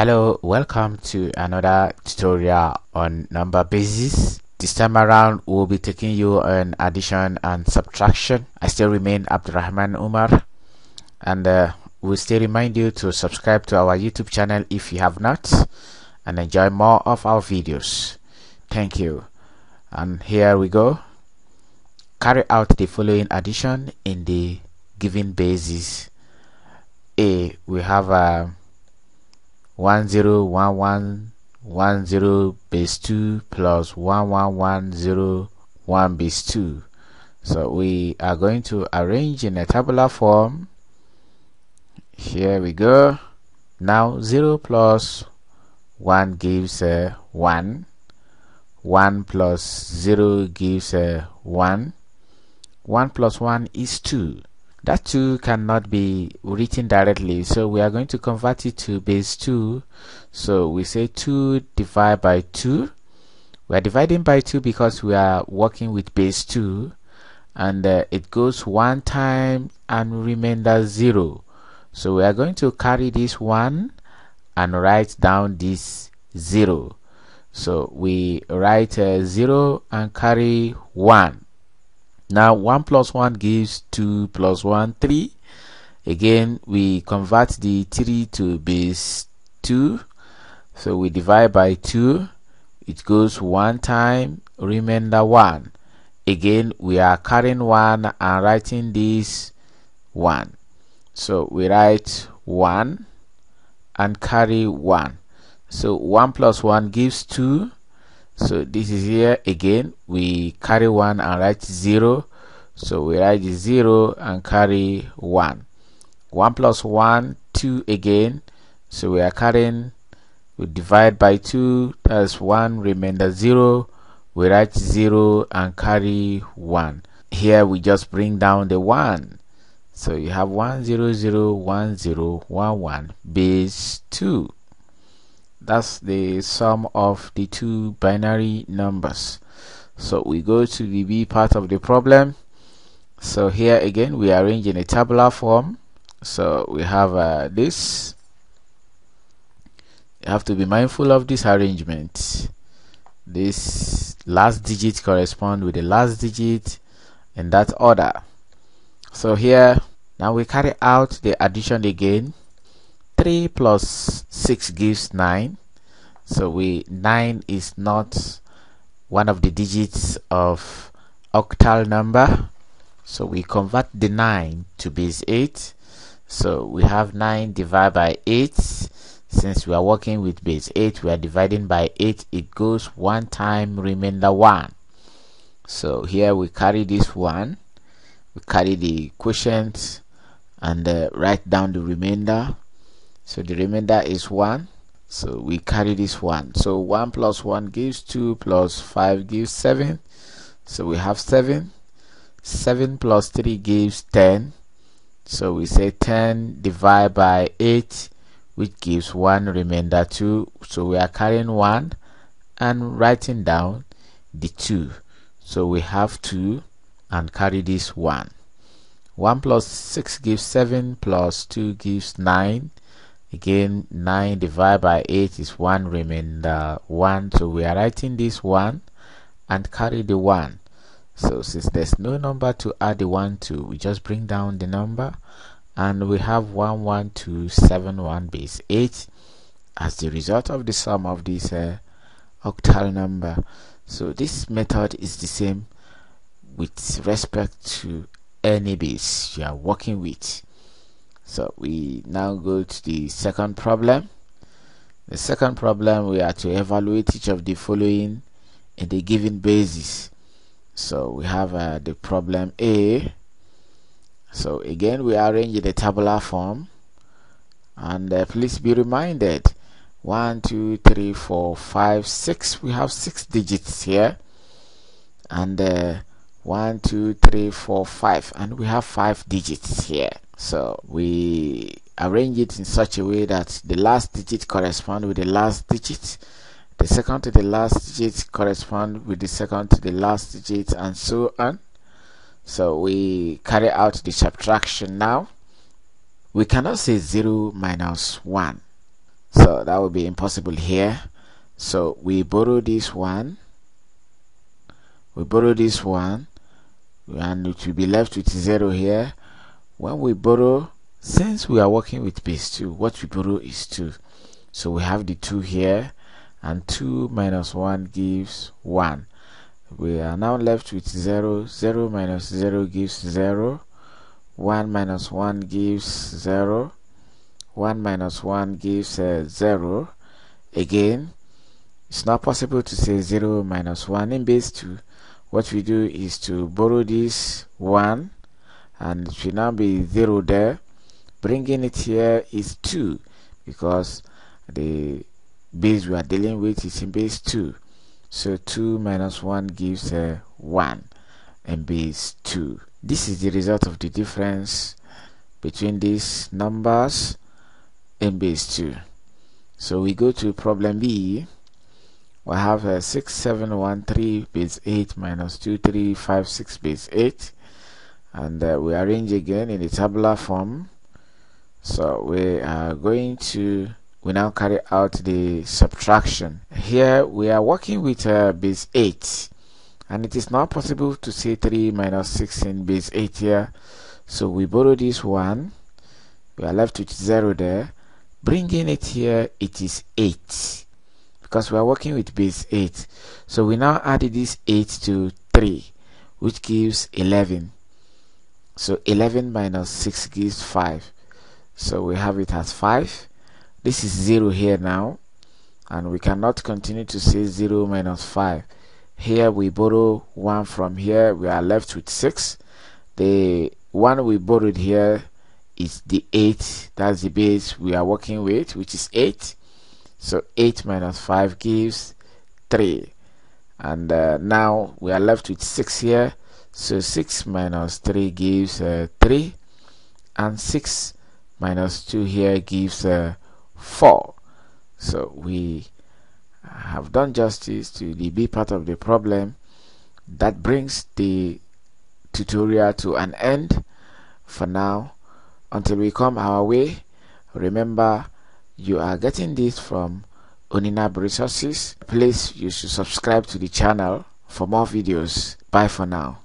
hello welcome to another tutorial on number basis. This time around we'll be taking you on addition and subtraction. I still remain abdurrahman umar and uh, we'll still remind you to subscribe to our youtube channel if you have not and enjoy more of our videos. Thank you. And here we go. Carry out the following addition in the given basis. A we have a uh, 101110 base 2 plus 11101 base 2 so we are going to arrange in a tabular form. Here we go. Now 0 plus 1 gives a uh, 1 1 plus 0 gives a uh, 1 1 plus 1 is 2 that 2 cannot be written directly. So we are going to convert it to base 2 so we say 2 divided by 2 we are dividing by 2 because we are working with base 2 and uh, it goes one time and remainder 0 so we are going to carry this 1 and write down this 0 so we write uh, 0 and carry 1 now 1 plus 1 gives 2 plus 1 3 again we convert the 3 to base 2 so we divide by 2 it goes one time remainder 1 again we are carrying 1 and writing this 1 so we write 1 and carry 1 so 1 plus 1 gives 2 so this is here again. We carry 1 and write 0 so we write 0 and carry 1 1 plus 1 2 again. So we are carrying we divide by 2 that's 1 remainder 0 we write 0 and carry 1 here we just bring down the 1 so you have 1 0 0 1 0 1 1 base 2 that's the sum of the two binary numbers. So we go to the b part of the problem. So here again we arrange in a tabular form. So we have uh, this. You have to be mindful of this arrangement. This last digit correspond with the last digit in that order. So here now we carry out the addition again 3 plus 6 gives 9 so we 9 is not one of the digits of octal number. So we convert the 9 to base 8 so we have 9 divided by 8 since we are working with base 8 we are dividing by 8 it goes one time remainder 1 so here we carry this one. We carry the quotient and uh, write down the remainder so the remainder is 1 so we carry this one. So 1 plus 1 gives 2 plus 5 gives 7 so we have 7 7 plus 3 gives 10 so we say 10 divided by 8 which gives 1 remainder 2 so we are carrying 1 and writing down the 2 so we have 2 and carry this 1 1 plus 6 gives 7 plus 2 gives 9 again 9 divided by 8 is 1 remainder 1 so we are writing this 1 and carry the 1 so since there's no number to add the 1 to we just bring down the number. And we have 11271 base 8 as the result of the sum of this uh, octal number. So this method is the same with respect to any base you are working with so we now go to the second problem. The second problem we are to evaluate each of the following in the given basis. So we have uh, the problem A. So again we arrange the tabular form. And uh, please be reminded one two three four five six we have six digits here. And uh, one two three four five and we have five digits here so we arrange it in such a way that the last digit correspond with the last digit the second to the last digit correspond with the second to the last digit and so on. So we carry out the subtraction now. We cannot say 0 minus 1 so that would be impossible here. So we borrow this one. We borrow this one. And it will be left with 0 here when we borrow since we are working with base 2 what we borrow is 2 so we have the 2 here and 2 minus 1 gives 1 we are now left with 0 0 minus 0 gives 0 1 minus 1 gives 0 1 minus 1 gives uh, 0 again it's not possible to say 0 minus 1 in base 2 what we do is to borrow this 1 and it should now be 0 there. Bringing it here is 2 because the base we are dealing with is in base 2 so 2 minus 1 gives uh, 1 and base 2 this is the result of the difference between these numbers and base 2 so we go to problem B. We have a 6713 base 8 minus 2356 base 8 and uh, we arrange again in the tabular form. So we are going to we now carry out the subtraction. Here we are working with uh, base 8 and it is not possible to say 3 minus 6 in base 8 here. So we borrow this one. We are left with 0 there. Bringing it here it is 8 because we are working with base 8 so we now add this 8 to 3 which gives 11 so 11 minus 6 gives 5 so we have it as 5 this is 0 here now. And we cannot continue to say 0 minus 5 here we borrow 1 from here. We are left with 6 the one we borrowed here is the 8 that's the base we are working with which is 8 so 8 minus 5 gives 3 and uh, now we are left with 6 here so 6 minus 3 gives uh, 3 and 6 minus 2 here gives uh, 4 so we have done justice to the B part of the problem that brings the tutorial to an end for now until we come our way remember you are getting this from Oninab Resources. Please, you should subscribe to the channel for more videos. Bye for now.